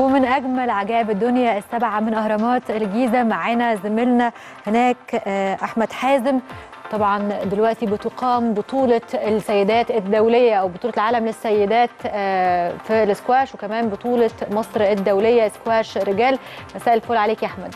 ومن أجمل عجائب الدنيا السبعة من أهرامات الجيزة معانا زميلنا هناك آه، أحمد حازم. طبعا دلوقتي بتقام بطولة السيدات الدولية أو بطولة العالم للسيدات آه، في الاسكواش وكمان بطولة مصر الدولية سكواش رجال. مساء الفل عليك يا أحمد.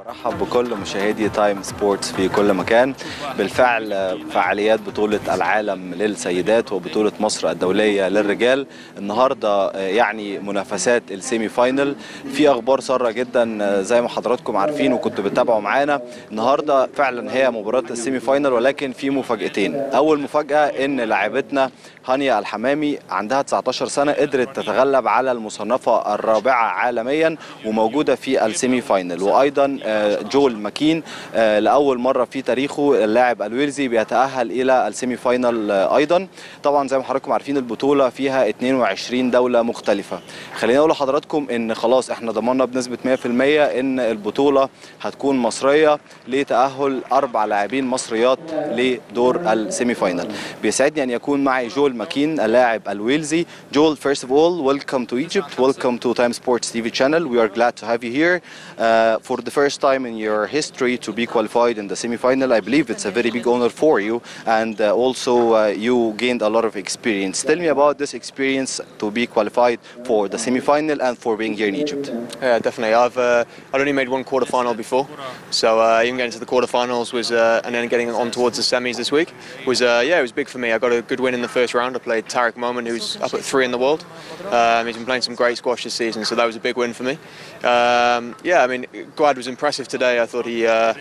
وبرحب بكل مشاهدي تايم سبورتس في كل مكان. بالفعل فعاليات بطولة العالم للسيدات وبطولة مصر الدولية للرجال. النهاردة يعني منافسات ال semi-final في أخبار سارة جدا زي ما حضراتكم عارفين وكنتوا بتتابعوا معانا. النهاردة فعلا هي مباراة ال semi-final ولكن في مفاجأتين. أول مفاجأة إن لاعبتنا هانيا الحمامي عندها 19 سنة قدرت تتغلب على المصنفة الرابعة عالميا وموجودة في ال semi-final وأيضا جول ماكين. آه، لأول مرة في تاريخه اللاعب الويلزي بيتأهل إلى ال semi-final آه، أيضا. طبعا زي ما حضراتكم عارفين البطولة فيها 22 دولة مختلفة. خلينا أقول لحضراتكم إن خلاص إحنا ضمنا بنسبة 100% إن البطولة هتكون مصرية لتأهل أربع لاعبين مصريات لدور ال semi-final بيسعدني أن يكون معي جول ماكين اللاعب الويلزي. جول first of all welcome to Egypt. Welcome to Time Sports TV channel. We are glad to have you here. Uh, for the first time in your history to be qualified in the semi-final I believe it's a very big honor for you and uh, also uh, you gained a lot of experience tell me about this experience to be qualified for the semi-final and for being here in Egypt Yeah, definitely. I've uh, I'd only made one quarter-final before, so uh, even getting to the quarterfinals was, uh, and then getting on towards the semis this week was, uh, yeah, it was big for me. I got a good win in the first round. I played Tarek Momin, who's up at three in the world. Um, he's been playing some great squash this season, so that was a big win for me. Um, yeah, I mean, Guad was impressive today. I thought he. Uh,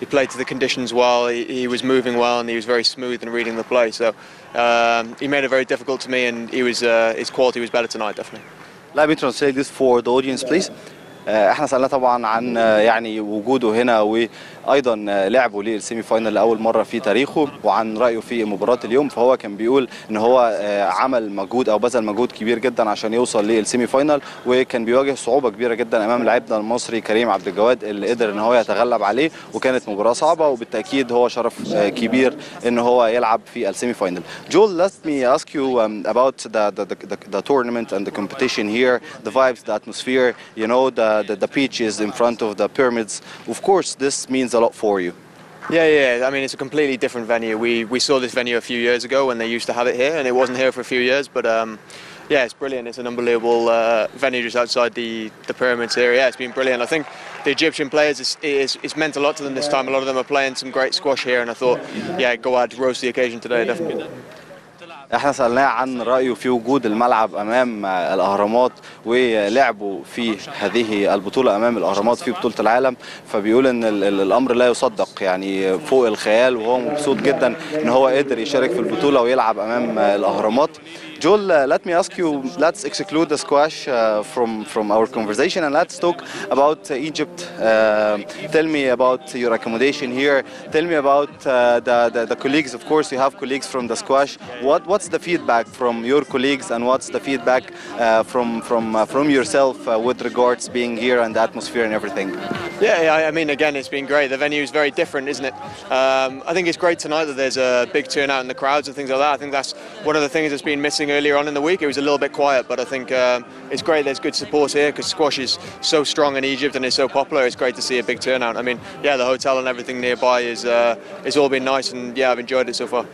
he played to the conditions well. He, he was moving well, and he was very smooth in reading the play. So um, he made it very difficult to me, and he was uh, his quality was better tonight, definitely. Let me translate this for the audience please إحنا سالناه طبعا عن آه، يعني وجوده هنا وأيضا آه، لعبه للسيمي فاينل لأول مرة في تاريخه وعن رأيه في مباراة اليوم. فهو كان بيقول إن هو آه، عمل مجهود أو بذل مجهود كبير جدا عشان يوصل للسيمي فاينل وكان بيواجه صعوبة كبيرة جدا أمام لاعبنا المصري كريم عبد الجواد اللي قدر إن هو يتغلب عليه وكانت مباراة صعبة وبالتأكيد هو شرف آه، كبير إن هو يلعب في السيمي فاينل جول you um, about the, the, the, the, the tournament and the competition here the vibes the atmosphere you know the, the, the pitch is in front of the pyramids of course this means a lot for you Yeah, yeah. I mean, it's a completely different venue. We we saw this venue a few years ago when they used to have it here, and it wasn't here for a few years. But um, yeah, it's brilliant. It's an unbelievable uh, venue just outside the, the pyramids here. Yeah, it's been brilliant. I think the Egyptian players, it's, it's, it's meant a lot to them this time. A lot of them are playing some great squash here, and I thought, yeah, Goad rose to the occasion today, definitely. إحنا سألناه عن رأيه في وجود الملعب أمام الأهرامات ولعبه في هذه البطولة أمام الأهرامات في بطولة العالم فبيقول إن ال- ال- الأمر لا يصدق يعني فوق الخيال وهو مبسوط جدا إن هو قدر يشارك في البطولة ويلعب أمام الأهرامات. Joel, uh, let me ask you. Let's exclude the squash uh, from from our conversation and let's talk about uh, Egypt. Um tell me about your accommodation here. Tell me about uh, the, the the colleagues. Of course, you have colleagues from the squash. What what's the feedback from your colleagues and what's the feedback uh, from from uh, from yourself uh, with regards being here and the atmosphere and everything? Yeah, yeah, I mean, again, it's been great. The venue is very different, isn't it? Um, I think it's great tonight that there's a big turnout in the crowds and things like that. I think that's one of the things that's been missing earlier on in the week. It was a little bit quiet, but I think um, it's great there's good support here because squash is so strong in Egypt and it's so popular. It's great to see a big turnout. I mean, yeah, the hotel and everything nearby is uh, it's all been nice, and yeah, I've enjoyed it so far.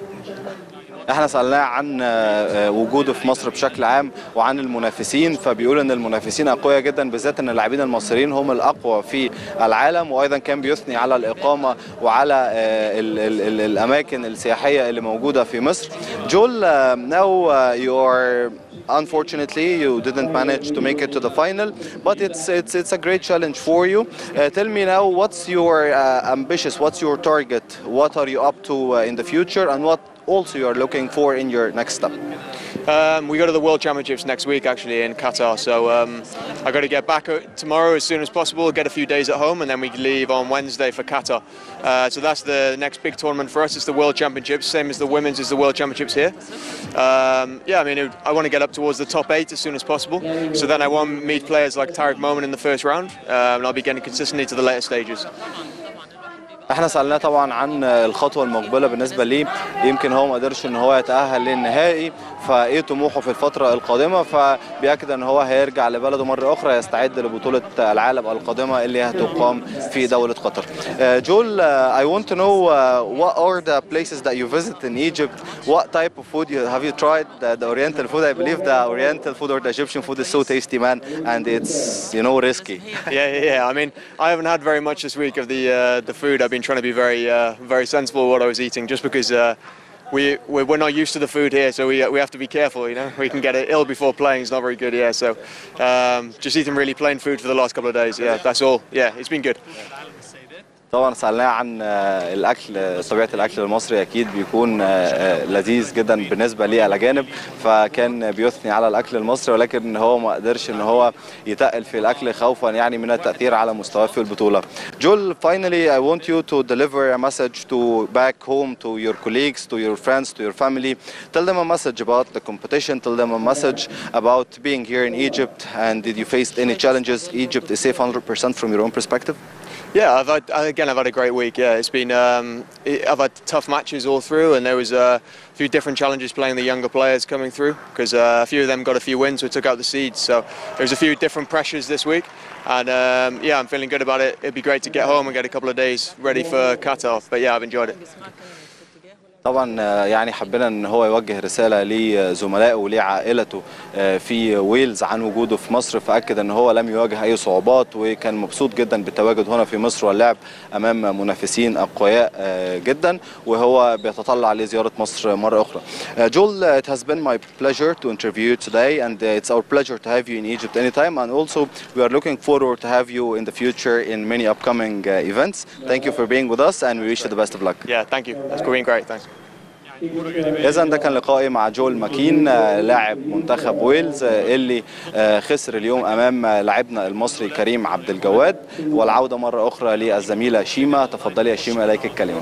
إحنا سألناه عن آه، آه، وجوده في مصر بشكل عام وعن المنافسين فبيقول إن المنافسين أقوياء جدا بالذات إن اللاعبين المصريين هم الأقوى في العالم وأيضا كان بيثني على الإقامة وعلى آه، ال ال ال الأماكن السياحية اللي موجودة في مصر. جول you are unfortunately you didn't manage to make it to the final but it's it's it's a great challenge for you. Uh, tell me now what's your uh, ambitious what's your target? What are you up to uh, in the future? And what also you are looking for in your next step Um, we go to the World Championships next week, actually, in Qatar. So um, I got to get back uh, tomorrow as soon as possible, get a few days at home, and then we leave on Wednesday for Qatar. Uh, so that's the next big tournament for us. It's the World Championships, same as the women's is the World Championships here. Um, yeah, I mean, it, I want to get up towards the top eight as soon as possible. So then I want to meet players like Tarek Momin in the first round, um, and I'll be getting consistently to the later stages. إحنا سالناه طبعا عن الخطوه المقبله بالنسبة ليه يمكن هو ما قدرش ان هو يتاهل للنهائي فايه طموحه في الفترة القادمه فبياكد ان هو هيرجع لبلده مره أخرى يستعد لبطوله العالم القادمه اللي هتقام في دوله قطر. Uh, uh, I want to know uh, what are the places that you visit in Egypt? What type of food you, have you tried? The, the Oriental food, I believe the Oriental food or the Egyptian food is so tasty, man, and it's you know risky. yeah, yeah. I mean, I haven't had very much this week of the uh, the food. I've been trying to be very uh, very sensible with what I was eating, just because uh, we we're not used to the food here, so we we have to be careful. You know, we can get it ill before playing. It's not very good. Yeah, so um, just eating really plain food for the last couple of days. Yeah, that's all. Yeah, it's been good. طبعا سالناه عن آه، الاكل طبيعه الاكل المصري أكيد بيكون آه، آه، لذيذ جدا بالنسبة للاجانب فكان بيثني على الاكل المصري ولكن هو ما قدرش ان هو يتقل في الاكل خوفا يعني من التاثير على مستواه في البطوله. جول finally I want you to deliver a message to back home to your colleagues to your friends to your family tell them a message about the competition tell them a message about being here in Egypt and did you face any challenges Egypt is safe 100% from your own perspective Yeah, I've had, again, I've had a great week. Yeah, it's been, um, I've had tough matches all through, and there was a few different challenges playing the younger players coming through because uh, a few of them got a few wins, so we took out the seeds. So there was a few different pressures this week, and um, yeah, I'm feeling good about it. It'd be great to get home and get a couple of days ready for Qatar. But yeah, I've enjoyed it. طبعا آه، يعني حبينا ان هو يوجه رساله لزملائه ولعائلته آه، في ويلز عن وجوده في مصر فاكد ان هو لم يواجه اي صعوبات وكان مبسوط جدا بالتواجد هنا في مصر واللعب امام منافسين اقوياء آه، جدا وهو بيتطلع لزياره مصر مره أخرى. جول it has been my pleasure to interview you today and uh, it's our pleasure to have you in Egypt anytime and also we are looking forward to have you in the future in many upcoming uh, events. Thank you for being with us and we wish you the best of luck. Yeah, thank you. That's been great. Thanks. اذا ده كان لقائي مع جول ماكين لاعب منتخب ويلز اللي آه، خسر اليوم أمام آه، لاعبنا المصري كريم عبد الجواد. والعودة مرة أخرى للزميلة شيما. تفضلي يا شيما إليك الكلمة.